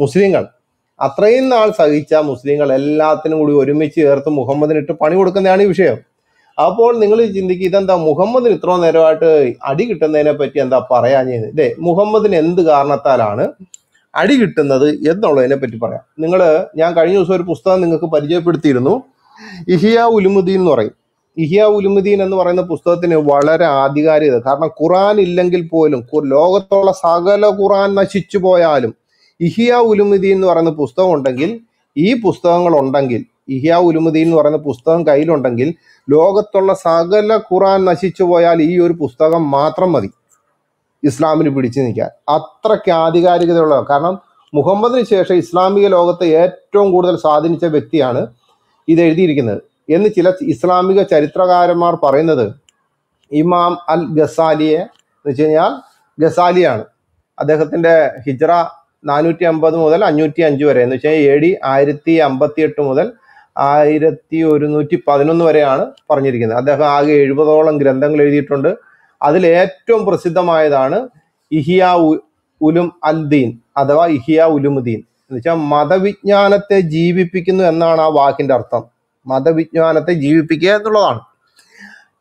മുസ്ലിങ്ങൾ. അത്രയും നാൾ സഹിച്ച മുസ്ലിങ്ങൾ എല്ലാത്തിനും കൂടി ഒരുമിച്ച് ചേർത്ത് മുഹമ്മദിനിട്ട് പണി കൊടുക്കുന്നതാണ് ഈ വിഷയം. അപ്പോൾ നിങ്ങൾ ചിന്തിക്കുക ഇതെന്താ? മുഹമ്മദിന് ഇത്ര നേരമായിട്ട് അടി കിട്ടുന്നതിനെ പറ്റി എന്താ പറയാഞ്ഞത് ഇതേ മുഹമ്മദിന് എന്ത് കാരണത്താലാണ് അടി കിട്ടുന്നത് എന്നുള്ളതിനെ പറ്റി പറയാം. നിങ്ങൾ ഞാൻ കഴിഞ്ഞ ദിവസം ഒരു പുസ്തകം നിങ്ങൾക്ക് പരിചയപ്പെടുത്തിയിരുന്നു. ഇഹിയ ഉലുമുദ്ദീൻ എന്ന് പറയും. ഇഹിയ ഉലുമുദ്ദീൻ എന്ന് പറയുന്ന പുസ്തകത്തിന് വളരെ ആധികാരികത. കാരണം ഖുറാൻ ഇല്ലെങ്കിൽ പോലും ലോകത്തുള്ള സകല ഖുറാൻ നശിച്ചു പോയാലും ഇഹിയ ഉലുമുദ്ദീൻ എന്ന് പറയുന്ന പുസ്തകം ഉണ്ടെങ്കിൽ ഈ പുസ്തകങ്ങൾ ഉണ്ടെങ്കിൽ ഇഹിയ ഉലുമുദ്ദീൻ എന്ന് പറയുന്ന പുസ്തകം കയ്യിലുണ്ടെങ്കിൽ ലോകത്തുള്ള സകല ഖുറാൻ നശിച്ചു പോയാൽ ഈ ഒരു പുസ്തകം മാത്രം മതി. ഇസ്ലാമിന് പിടിച്ചു നിൽക്കാൻ. അത്രയ്ക്ക് ആധികാരികതയുള്ള കാരണം മുഹമ്മദിന് ശേഷം ഇസ്ലാമിക ലോകത്തെ ഏറ്റവും കൂടുതൽ സ്വാധീനിച്ച വ്യക്തിയാണ് ഇത് എഴുതിയിരിക്കുന്നത്. എന്ന് ചില ഇസ്ലാമിക ചരിത്രകാരന്മാർ പറയുന്നത് ഇമാം അൽ ഗസാലിയെ എന്ന് വെച്ച് കഴിഞ്ഞാൽ ഗസാലിയാണ്. അദ്ദേഹത്തിന്റെ ഹിജ്റ നാനൂറ്റി അമ്പത് മുതൽ അഞ്ഞൂറ്റി അഞ്ച് വരെ. എന്ന് വെച്ചാൽ എ ഡി ആയിരത്തി അമ്പത്തി എട്ട് മുതൽ ആയിരത്തി ഒരുന്നൂറ്റി പതിനൊന്ന് വരെയാണ് പറഞ്ഞിരിക്കുന്നത്. അദ്ദേഹം ആകെ എഴുപതോളം ഗ്രന്ഥങ്ങൾ എഴുതിയിട്ടുണ്ട്. അതിൽ ഏറ്റവും പ്രസിദ്ധമായതാണ് ഇഹിയ ഉലും അൽ ദീൻ അഥവാ ഇഹിയ ഉലുമുദ്ദീൻ. എന്ന് വെച്ചാൽ മതവിജ്ഞാനത്തെ ജീവിപ്പിക്കുന്നു എന്നാണ് ആ വാക്കിന്റെ അർത്ഥം. മതവിജ്ഞാനത്തെ ജീവിപ്പിക്കുക എന്നുള്ളതാണ്.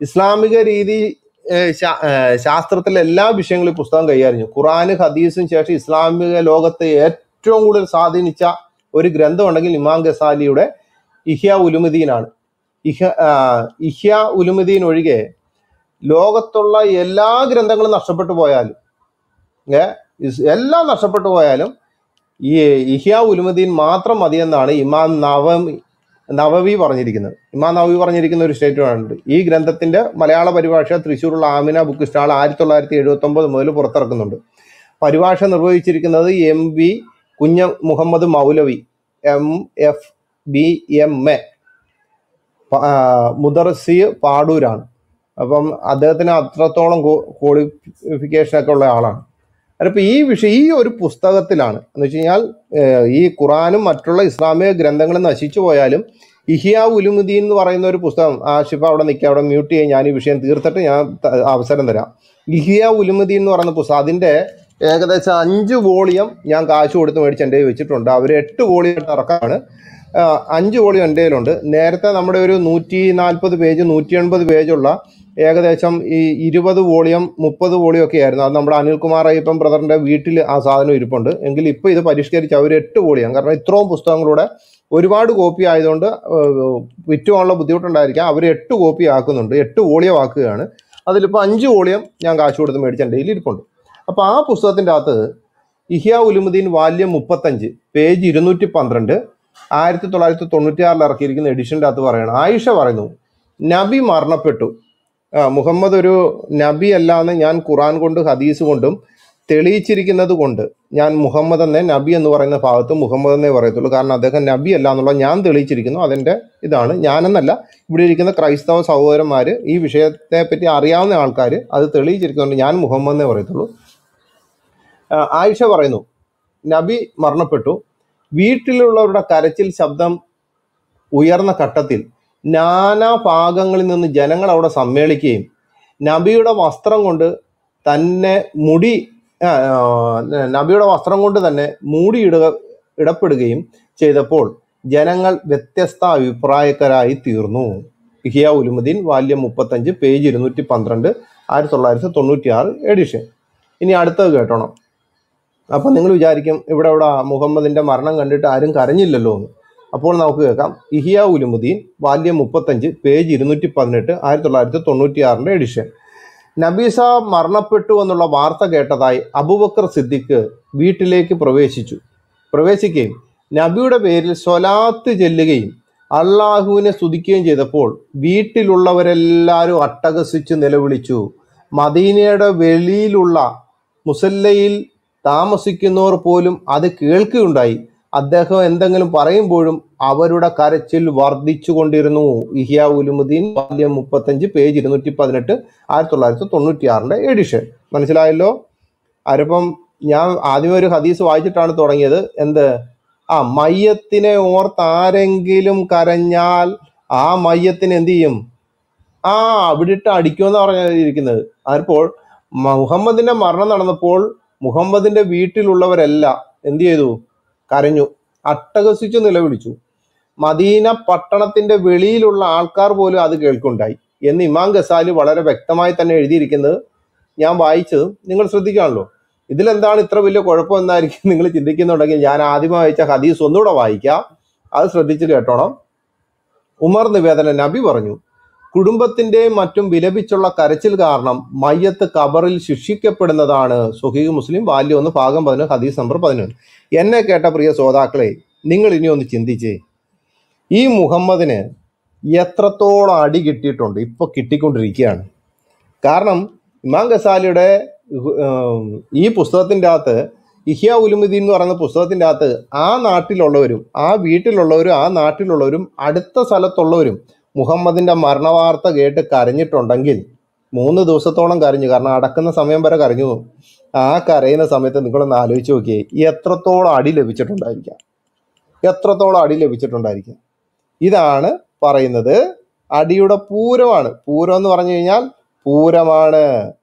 ഇസ്ലാമിക രീതി ശാസ്ത്രത്തിലെ എല്ലാ വിഷയങ്ങളും പുസ്തകം കൈകാര്യം ഖുറാന് ഹദീസിന് ശേഷം ഇസ്ലാമിക ലോകത്തെ ഏറ്റവും കൂടുതൽ സ്വാധീനിച്ച ഒരു ഗ്രന്ഥമുണ്ടെങ്കിൽ ഇമാം ഗസാലിയുടെ ഇഹ്യ ഉലുമുദ്ദീനാണ്. ഇഹ ഇഹ്യ ഉലുമുദ്ദീൻ ഒഴികെ ലോകത്തുള്ള എല്ലാ ഗ്രന്ഥങ്ങളും നഷ്ടപ്പെട്ടു പോയാലും ഏ, എല്ലാം നഷ്ടപ്പെട്ടു പോയാലും ഈ ഇഹ്യ ഉലുമുദ്ദീൻ മാത്രം മതിയെന്നാണ് ഇമാം നവമി നവവി പറഞ്ഞിരിക്കുന്നത് ഇമാ നവവി പറഞ്ഞിരിക്കുന്ന ഒരു സ്റ്റേറ്റ്മെന്റ് ഈ ഗ്രന്ഥത്തിന്റെ മലയാള പരിഭാഷ തൃശ്ശൂരുള്ള ആമിന ബുക്ക് സ്റ്റാൾ ആയിരത്തി തൊള്ളായിരത്തി എഴുപത്തി ഒമ്പത് മുതൽ പുറത്തിറക്കുന്നുണ്ട്. പരിഭാഷ നിർവഹിച്ചിരിക്കുന്നത് M V Kunha Muhammad Moulavi M F B M A മുദർസി പാടൂരാണ്. അപ്പം അദ്ദേഹത്തിന് അത്രത്തോളം ക്വാളിഫിക്കേഷനൊക്കെ ഉള്ള ആളാണ്. അതിപ്പോൾ ഈ വിഷയം ഈ ഒരു പുസ്തകത്തിലാണ് എന്ന് വെച്ച് കഴിഞ്ഞാൽ ഈ ഖുറാനും മറ്റുള്ള ഇസ്ലാമിക ഗ്രന്ഥങ്ങളും നശിച്ചു പോയാലും ഇഹിയ ഉലുമുദ്ദീൻ എന്ന് പറയുന്ന ഒരു പുസ്തകം ആ ആഷിഫ അവിടെ നിൽക്കുക അവിടെ മ്യൂട്ട് ചെയ്യാൻ ഞാൻ ഈ വിഷയം തീർത്തിട്ട് ഞാൻ അവസരം തരാം. ഇഹിയ ഉലുമുദ്ദീൻ എന്ന് പറയുന്ന പുസ്തകം അതിന്റെ ഏകദേശം അഞ്ച് വോളിയം ഞാൻ കാശ് കൊടുത്ത് മേടിച്ച് എന്റെ വെച്ചിട്ടുണ്ട്. അവർ എട്ട് വോളിയം ഇറക്കാണ് അഞ്ച് വോളിയം എന്റെ കയ്യിലുണ്ട്. നേരത്തെ നമ്മുടെ ഒരു നൂറ്റി നാൽപ്പത് പേജ് നൂറ്റി എൺപത് പേജുള്ള ഏകദേശം ഈ ഇരുപത് വോളിയം മുപ്പത് വോളിയം ഒക്കെ ആയിരുന്നു. അത് നമ്മുടെ അനിൽകുമാർ അയ്യപ്പൻ ബ്രദറിന്റെ വീട്ടിൽ ആ സാധനം ഇരിപ്പുണ്ട്. എങ്കിൽ ഇപ്പോൾ ഇത് പരിഷ്കരിച്ച് അവർ എട്ട് വോളിയം കാരണം ഇത്രയും പുസ്തകങ്ങളുടെ ഒരുപാട് കോപ്പി ആയതുകൊണ്ട് വിറ്റുവാനുള്ള ബുദ്ധിമുട്ടുണ്ടായിരിക്കാം. അവർ എട്ട് കോപ്പി ആക്കുന്നുണ്ട്. എട്ട് വോളിയം ആക്കുകയാണ്. അതിലിപ്പോൾ അഞ്ച് വോളിയം ഞാൻ കാശ് കൊടുത്ത് മേടിച്ച എന്റെ ഇരിപ്പുണ്ട്. അപ്പോൾ ആ പുസ്തകത്തിന്റെ അകത്ത് ഇഹിയ ഉലുമുദ്ദീൻ വാല്യം മുപ്പത്തഞ്ച് പേജ് ഇരുന്നൂറ്റി പന്ത്രണ്ട് ആയിരത്തി തൊള്ളായിരത്തി തൊണ്ണൂറ്റി ആറിൽ ഇറക്കിയിരിക്കുന്ന എഡിഷന്റെ അകത്ത് പറയണം. ആയിഷ പറയുന്നു നബി മരണപ്പെട്ടു. മുഹമ്മദ് ഒരു നബി അല്ലാന്ന് ഞാൻ ഖുറാൻ കൊണ്ട് ഹദീസ് കൊണ്ടും തെളിയിച്ചിരിക്കുന്നത് കൊണ്ട് ഞാൻ മുഹമ്മദ് എന്നെ നബി എന്ന് പറയുന്ന ഭാഗത്ത് മുഹമ്മദ് എന്നേ പറയത്തുള്ളൂ. കാരണം അദ്ദേഹം നബി അല്ല എന്നുള്ള ഞാൻ തെളിയിച്ചിരിക്കുന്നു. അതിന്റെ ഇതാണ്. ഞാനെന്നല്ല ഇവിടെ ഇരിക്കുന്ന ക്രൈസ്തവ സഹോദരന്മാർ ഈ വിഷയത്തെ പറ്റി അറിയാവുന്ന ആൾക്കാർ അത് തെളിയിച്ചിരിക്കുന്നുണ്ട് ഞാൻ മുഹമ്മദ് എന്നേ പറയത്തുള്ളൂ. ആയിഷ പറയുന്നു നബി മരണപ്പെട്ടു. വീട്ടിലുള്ളവരുടെ കരച്ചിൽ ശബ്ദം ഉയർന്ന ഘട്ടത്തിൽ നാനാ ഭാഗങ്ങളിൽ നിന്ന് ജനങ്ങൾ അവിടെ സമ്മേളിക്കുകയും നബിയുടെ വസ്ത്രം കൊണ്ട് തന്നെ മുടി നബിയുടെ വസ്ത്രം കൊണ്ട് തന്നെ മൂടിയിടുക ഇടപെടുകയും ചെയ്തപ്പോൾ ജനങ്ങൾ വ്യത്യസ്ത അഭിപ്രായക്കാരായി തീർന്നു. ഇഹിയ ഉലുമുദ്ദീൻ വാല്യം മുപ്പത്തഞ്ച് പേജ് ഇരുന്നൂറ്റി പന്ത്രണ്ട് ആയിരത്തി തൊള്ളായിരത്തി തൊണ്ണൂറ്റി ആറ് എഡിഷൻ ഇനി അടുത്തത് കേട്ടോണം. അപ്പം നിങ്ങൾ വിചാരിക്കും ഇവിടെ ഇവിടെ മുഹമ്മദിന്റെ മരണം കണ്ടിട്ട് ആരും കരഞ്ഞില്ലല്ലോ എന്ന്. അപ്പോൾ നമുക്ക് കേൾക്കാം. ഇഹിയ ഉലുമുദ്ദീൻ വാല്യം മുപ്പത്തഞ്ച് പേജ് ഇരുന്നൂറ്റി പതിനെട്ട് ആയിരത്തി തൊള്ളായിരത്തി തൊണ്ണൂറ്റി ആറിന്റെ എഡിഷൻ നബീസ മരണപ്പെട്ടു എന്നുള്ള വാർത്ത കേട്ടതായി അബുബക്കർ സിദ്ദിഖ് വീട്ടിലേക്ക് പ്രവേശിച്ചു. പ്രവേശിക്കുകയും നബിയുടെ പേരിൽ സ്വലാത്ത് ചെല്ലുകയും അള്ളാഹുവിനെ സ്തുതിക്കുകയും ചെയ്തപ്പോൾ വീട്ടിലുള്ളവരെല്ലാവരും അട്ടഹസിച്ച് നിലവിളിച്ചു. മദീനയുടെ വെളിയിലുള്ള മുസല്ലയിൽ താമസിക്കുന്നവർ പോലും അത് കേൾക്കുകയുണ്ടായി. അദ്ദേഹം എന്തെങ്കിലും പറയുമ്പോഴും അവരുടെ കരച്ചിൽ വർദ്ധിച്ചു കൊണ്ടിരുന്നു ഇഹിയ ഉലുമുദ്ദീൻ വാല്യം മുപ്പത്തഞ്ച് പേജ് ഇരുന്നൂറ്റി പതിനെട്ട് ആയിരത്തി തൊള്ളായിരത്തി തൊണ്ണൂറ്റി ആറിന്റെ എഡിഷൻ മനസ്സിലായല്ലോ? അരപ്പം ഞാൻ ആദ്യമേ ഒരു ഹദീസ് വായിച്ചിട്ടാണ് തുടങ്ങിയത്. എന്ത്? ആ മയ്യത്തിനെ ഓർത്ത് ആരെങ്കിലും കരഞ്ഞാൽ ആ മയ്യത്തിന് എന്ത് ചെയ്യും? ആ അവിടിട്ട് അടിക്കുമെന്ന് പറഞ്ഞിരിക്കുന്നത്. അപ്പോൾ മുഹമ്മദിന്റെ മരണം നടന്നപ്പോൾ മുഹമ്മദിന്റെ വീട്ടിലുള്ളവരല്ല എന്ത് ചെയ്തു? കരഞ്ഞു. അട്ടഹസിച്ചു നിലവിളിച്ചു. മദീന പട്ടണത്തിന്റെ വെളിയിലുള്ള ആൾക്കാർ പോലും അത് കേൾക്കുണ്ടായി. എന്ന് ഇമാം ഗസാലി വളരെ വ്യക്തമായി തന്നെ എഴുതിയിരിക്കുന്നത് ഞാൻ വായിച്ചത് നിങ്ങൾ ശ്രദ്ധിക്കാണല്ലോ. ഇതിലെന്താണ് ഇത്ര വലിയ കുഴപ്പം എന്നായിരിക്കും നിങ്ങൾ ചിന്തിക്കുന്നുണ്ടെങ്കിൽ ഞാൻ ആദ്യം വായിച്ച ഹദീസ് ഒന്നുകൂടെ വായിക്കാം. അത് ശ്രദ്ധിച്ച് കേട്ടോണം. ഉമർ നിവേദന നബി പറഞ്ഞു കുടുംബത്തിന്റെയും മറ്റും വിലപിച്ചുള്ള കരച്ചിൽ കാരണം മയ്യത്ത് കബറിൽ ശിക്ഷിക്കപ്പെടുന്നതാണ്. സുഹീഖ് മുസ്ലിം ബാല്യം ഒന്ന് ഭാഗം പതിനൊന്ന് ഹദീസ് നമ്പർ പതിനൊന്ന്. എന്നെ കേട്ട പ്രിയ ശ്രോതാക്കളെ നിങ്ങൾ ഇനി ഒന്ന് ചിന്തിച്ചേ. ഈ മുഹമ്മദിന് എത്രത്തോളം അടി കിട്ടിയിട്ടുണ്ട്? ഇപ്പൊ കിട്ടിക്കൊണ്ടിരിക്കുകയാണ്. കാരണം ഇമാം ഗസാലിയുടെ ഈ പുസ്തകത്തിന്റെ അകത്ത് ഇഹ്യ ഉലുമുദ്ദീൻ എന്ന് പറയുന്ന പുസ്തകത്തിന്റെ അകത്ത് ആ നാട്ടിലുള്ളവരും ആ വീട്ടിലുള്ളവരും ആ നാട്ടിലുള്ളവരും അടുത്ത സ്ഥലത്തുള്ളവരും മുഹമ്മദിന്റെ മരണവാർത്ത കേട്ട് കരഞ്ഞിട്ടുണ്ടെങ്കിൽ മൂന്ന് ദിവസത്തോളം കരഞ്ഞു. കാരണം അടക്കുന്ന സമയം വരെ കരഞ്ഞു. ആ കരയുന്ന സമയത്ത് നിങ്ങളൊന്ന് ആലോചിച്ച് നോക്കിയേ. എത്രത്തോളം അടി ലഭിച്ചിട്ടുണ്ടായിരിക്കാം? എത്രത്തോളം അടി ലഭിച്ചിട്ടുണ്ടായിരിക്കാം? ഇതാണ് പറയുന്നത് അടിയുടെ പൂരമാണ്. പൂരം എന്ന് പറഞ്ഞു കഴിഞ്ഞാൽ പൂരമാണ്.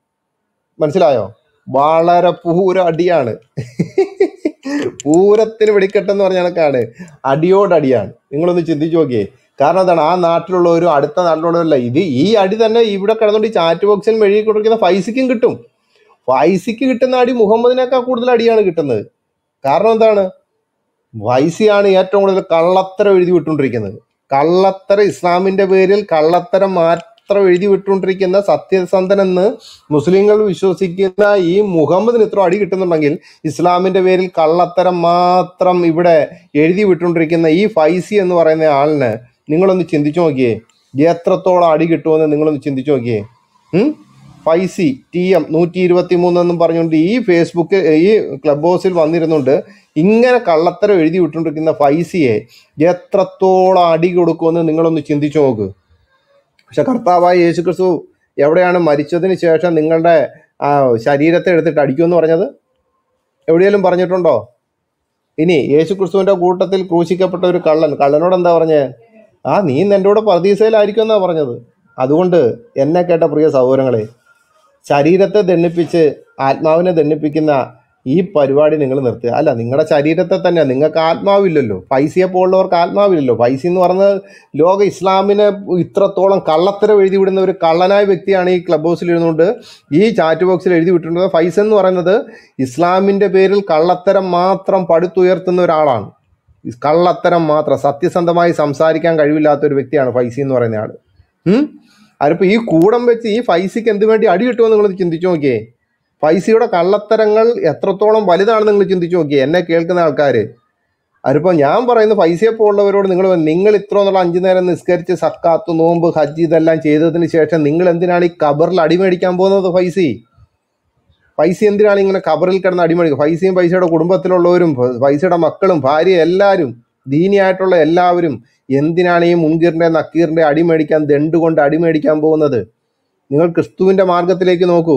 മനസ്സിലായോ? വളരെ പൂര അടിയാണ്. പൂരത്തിന് വെടിക്കെട്ടെന്ന് പറഞ്ഞ കണക്കാണ് അടിയോടടിയാണ്. നിങ്ങളൊന്ന് ചിന്തിച്ചു നോക്കിയേ. കാരണം എന്താണ്? ആ നാട്ടിലുള്ളവരും അടുത്ത നാട്ടിലുള്ളവരല്ല. ഇത് ഈ അടി തന്നെ ഇവിടെ കിടന്നുകൊണ്ട് ഈ ചാറ്റ് ബോക്സിൽ മെഴുകി കൊടുക്കുന്ന ഫൈസിക്കും കിട്ടും. ഫൈസിക്ക് കിട്ടുന്ന അടി മുഹമ്മദിനേക്കാൾ കൂടുതൽ അടിയാണ് കിട്ടുന്നത്. കാരണം എന്താണ്? വൈസിയാണ് ഏറ്റവും കൂടുതൽ കള്ളത്തരം എഴുതി വിട്ടുകൊണ്ടിരിക്കുന്നത്. കള്ളത്തര ഇസ്ലാമിന്റെ പേരിൽ കള്ളത്തരം മാത്രം എഴുതി വിട്ടുകൊണ്ടിരിക്കുന്ന സത്യസന്ധനെന്ന് മുസ്ലിങ്ങൾ വിശ്വസിക്കുന്ന ഈ മുഹമ്മദിന് ഇത്ര അടി കിട്ടുന്നുണ്ടെങ്കിൽ ഇസ്ലാമിന്റെ പേരിൽ കള്ളത്തരം മാത്രം ഇവിടെ എഴുതി വിട്ടുകൊണ്ടിരിക്കുന്ന ഈ ഫൈസി എന്ന് പറയുന്ന ആളിന് നിങ്ങളൊന്ന് ചിന്തിച്ചു നോക്കിയേ. എത്രത്തോളം അടി കിട്ടുമെന്ന് നിങ്ങളൊന്ന് ചിന്തിച്ചു നോക്കിയേ. ഫൈവ് സി ടി എം നൂറ്റി ഇരുപത്തി മൂന്നെന്നും പറഞ്ഞുകൊണ്ട് ഈ ഫേസ്ബുക്ക് ഈ ക്ലബ് ഹൗസിൽ വന്നിരുന്നുണ്ട് ഇങ്ങനെ കള്ളത്തരം എഴുതി വിട്ടുകൊണ്ടിരിക്കുന്ന ഫൈസിയെ എത്രത്തോളം അടി കൊടുക്കുമെന്ന് നിങ്ങളൊന്ന് ചിന്തിച്ചു നോക്ക്. പക്ഷെ കർത്താവായ യേശു ക്രിസ്തു എവിടെയാണ് മരിച്ചതിന് ശേഷം നിങ്ങളുടെ ശരീരത്തെ എടുത്തിട്ട് അടിക്കുമെന്ന് പറഞ്ഞത്? എവിടെയെങ്കിലും പറഞ്ഞിട്ടുണ്ടോ? ഇനി യേശു ക്രിസ്തുവിന്റെ കൂട്ടത്തിൽ ക്രൂശിക്കപ്പെട്ട ഒരു കള്ളൻ. കള്ളനോട് എന്താ പറഞ്ഞേ? ആ നീ എന്റെ കൂടെ പ്രതീക്ഷയിലായിരിക്കും എന്നാണ് പറഞ്ഞത്. അതുകൊണ്ട് എന്നെ കേട്ട പ്രിയ സഹോദരങ്ങളെ ശരീരത്തെ ദണ്ണിപ്പിച്ച് ആത്മാവിനെ ദണ്ണിപ്പിക്കുന്ന ഈ പരിപാടി നിങ്ങൾ നിർത്തുക. അല്ല നിങ്ങളുടെ ശരീരത്തെ തന്നെ നിങ്ങൾക്ക് ആത്മാവില്ലല്ലോ. പൈസയെ പോലുള്ളവർക്ക് ആത്മാവില്ലല്ലോ. പൈസ എന്ന് പറഞ്ഞത് ലോക ഇസ്ലാമിനെ ഇത്രത്തോളം കള്ളത്തരം എഴുതി വിടുന്ന ഒരു കള്ളനായ വ്യക്തിയാണ് ഈ ക്ലബ് ഹൗസിൽ ഇരുന്നുകൊണ്ട് ഈ ചാറ്റ് ബോക്സിൽ എഴുതി വിട്ടിട്ടുണ്ട് ഫൈസ് എന്ന് പറയുന്നത് ഇസ്ലാമിന്റെ പേരിൽ കള്ളത്തരം മാത്രം പടുത്തുയർത്തുന്ന ഒരാളാണ്. കള്ളത്തരം മാത്രം സത്യസന്ധമായി സംസാരിക്കാൻ കഴിവില്ലാത്ത ഒരു വ്യക്തിയാണ് ഫൈസി എന്ന് പറയുന്ന ആൾ. അതിപ്പോൾ അതിപ്പോ ഈ കൂടം വെച്ച് ഈ ഫൈസിക്ക് എന്ത് വേണ്ടി അടി കിട്ടുമെന്ന് നിങ്ങൾ ചിന്തിച്ചു നോക്കിയേ. ഫൈസിയുടെ കള്ളത്തരങ്ങൾ എത്രത്തോളം വലുതാണ് നിങ്ങൾ ചിന്തിച്ചു നോക്കിയേ. എന്നെ കേൾക്കുന്ന ആൾക്കാർ അതിപ്പോ ഞാൻ പറയുന്ന ഫൈസിയെ പോലുള്ളവരോട് നിങ്ങൾ നിങ്ങൾ ഇത്ര എന്നുള്ള അഞ്ചു നേരം നിസ്കരിച്ച് സക്കാത്ത് നോമ്പ് ഹജ്ജ് ഇതെല്ലാം ചെയ്തതിന് ശേഷം നിങ്ങൾ എന്തിനാണ് ഈ കബറിൽ അടിമേടിക്കാൻ പോകുന്നത് ഫൈസി? പൈസ എന്തിനാണ് ഇങ്ങനെ കബറിൽ കിടന്ന് അടിമണി പൈസയും പൈസയുടെ കുടുംബത്തിലുള്ളവരും പൈസയുടെ മക്കളും ഭാര്യ എല്ലാവരും ദീനിയായിട്ടുള്ള എല്ലാവരും എന്തിനാണ് ഈ മുൻകീറിന്റെ നക്കീറിന്റെ അടിമേടിക്കാൻ ദണ്ട് കൊണ്ട് അടിമേടിക്കാൻ പോകുന്നത്? നിങ്ങൾ ക്രിസ്തുവിന്റെ മാർഗത്തിലേക്ക് നോക്കൂ.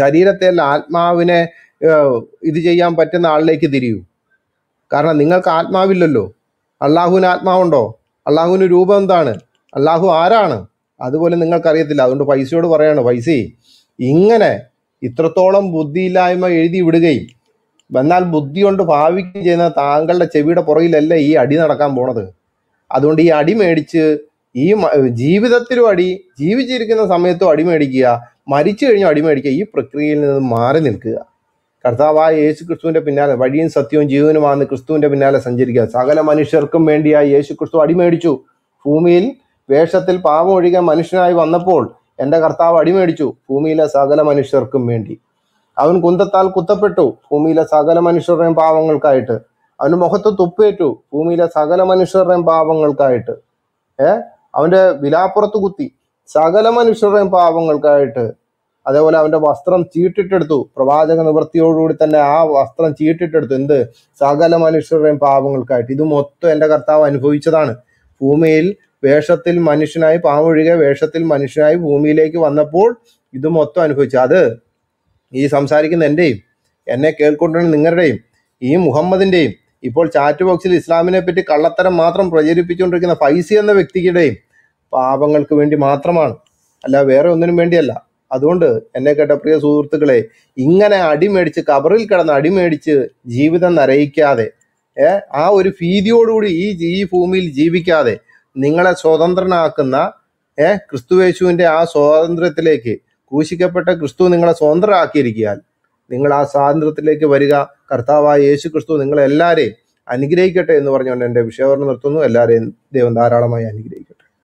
ശരീരത്തെ അല്ല ആത്മാവിനെ ഇത് ചെയ്യാൻ പറ്റുന്ന ആളിലേക്ക് തിരിയൂ. കാരണം നിങ്ങൾക്ക് ആത്മാവില്ലല്ലോ. അള്ളാഹുവിന് ആത്മാവുണ്ടോ? അള്ളാഹുവിന് രൂപം എന്താണ്? അള്ളാഹു ആരാണ്? അതുപോലെ നിങ്ങൾക്കറിയത്തില്ല. അതുകൊണ്ട് പൈസയോട് പറയാണ് പൈസ ഇങ്ങനെ ഇത്രത്തോളം ബുദ്ധിയില്ലായ്മ എഴുതി വിടുകയും എന്നാൽ ബുദ്ധി കൊണ്ട് ഭാവിക്കുകയും ചെയ്യുന്ന താങ്കളുടെ ചെവിയുടെ പുറകിലല്ല ഈ അടി നടക്കാൻ പോണത്? അതുകൊണ്ട് ഈ അടി മേടിച്ച് ഈ ജീവിതത്തിലും അടി ജീവിച്ചിരിക്കുന്ന സമയത്തും അടി മേടിക്കുക മരിച്ചു കഴിഞ്ഞാൽ അടി മേടിക്കുക ഈ പ്രക്രിയയിൽ നിന്ന് മാറി നിൽക്കുക. കർത്താവായ യേശു ക്രിസ്തുവിന്റെ പിന്നാലെ വഴിയും സത്യവും ജീവനുമാണ് ക്രിസ്തുവിന്റെ പിന്നാലെ സഞ്ചരിക്കുക. സകല മനുഷ്യർക്കും വേണ്ടിയായി യേശു ക്രിസ്തു അടിമേടിച്ചു ഭൂമിയിൽ വേഷത്തിൽ പാവം ഒഴികെ മനുഷ്യനായി വന്നപ്പോൾ എന്റെ കർത്താവ് അടിമേടിച്ചു. ഭൂമിയിലെ സകല മനുഷ്യർക്കും വേണ്ടി. അവൻ കുന്തത്താൽ കുത്തപ്പെട്ടു. ഭൂമിയിലെ സകല മനുഷ്യരുടെയും പാവങ്ങൾക്കായിട്ട് അവന് മുഖത്ത് തുപ്പേറ്റു. ഭൂമിയിലെ സകല മനുഷ്യരുടെയും പാവങ്ങൾക്കായിട്ട് ഏ? അവന്റെ വിലാപ്പുറത്ത് കുത്തി. സകല മനുഷ്യരുടെയും പാവങ്ങൾക്കായിട്ട് അതേപോലെ അവന്റെ വസ്ത്രം ചീട്ടിട്ടെടുത്തു. പ്രവാചക നിവൃത്തിയോടുകൂടി തന്നെ ആ വസ്ത്രം ചീട്ടിട്ടെടുത്തു. എന്ത്? സകല മനുഷ്യരുടെയും പാവങ്ങൾക്കായിട്ട് ഇത് മൊത്തം എന്റെ കർത്താവ് അനുഭവിച്ചതാണ്. ഭൂമിയിൽ വേഷത്തിൽ മനുഷ്യനായി പാമൊഴികെ വേഷത്തിൽ മനുഷ്യനായി ഭൂമിയിലേക്ക് വന്നപ്പോൾ ഇത് മൊത്തം അനുഭവിച്ചു. അത് ഈ സംസാരിക്കുന്ന എന്റെയും എന്നെ കേൾക്കൊണ്ടിരുന്ന നിങ്ങളുടെയും ഈ മുഹമ്മദിന്റെയും ഇപ്പോൾ ചാറ്റ് ബോക്സിൽ ഇസ്ലാമിനെ പറ്റി കള്ളത്തരം മാത്രം പ്രചരിപ്പിച്ചുകൊണ്ടിരിക്കുന്ന ഫൈസി എന്ന വ്യക്തിയുടെയും പാപങ്ങൾക്ക് വേണ്ടി മാത്രമാണ്. അല്ല വേറെ ഒന്നിനും വേണ്ടിയല്ല. അതുകൊണ്ട് എന്നെ കേട്ട പ്രിയ സുഹൃത്തുക്കളെ ഇങ്ങനെ അടിമേടിച്ച് കബറിൽ കിടന്ന് അടിമേടിച്ച് ജീവിതം നരയിക്കാതെ ആ ഒരു ഭീതിയോടുകൂടി ഈ ഈ ഭൂമിയിൽ ജീവിക്കാതെ നിങ്ങളെ സ്വതന്ത്രനാക്കുന്ന ഏ ക്രിസ്തുവേശുവിന്റെ ആ സ്വാതന്ത്ര്യത്തിലേക്ക് ക്രൂശിക്കപ്പെട്ട ക്രിസ്തു നിങ്ങളെ സ്വതന്ത്രമാക്കിയിരിക്കാൻ നിങ്ങൾ ആ സ്വാതന്ത്ര്യത്തിലേക്ക് വരിക. കർത്താവായ യേശു ക്രിസ്തു നിങ്ങളെല്ലാവരെയും അനുഗ്രഹിക്കട്ടെ എന്ന് പറഞ്ഞുകൊണ്ട് എന്റെ വിഷയവർണം നിർത്തുന്നു. എല്ലാവരെയും ദൈവം ധാരാളമായി അനുഗ്രഹിക്കട്ടെ.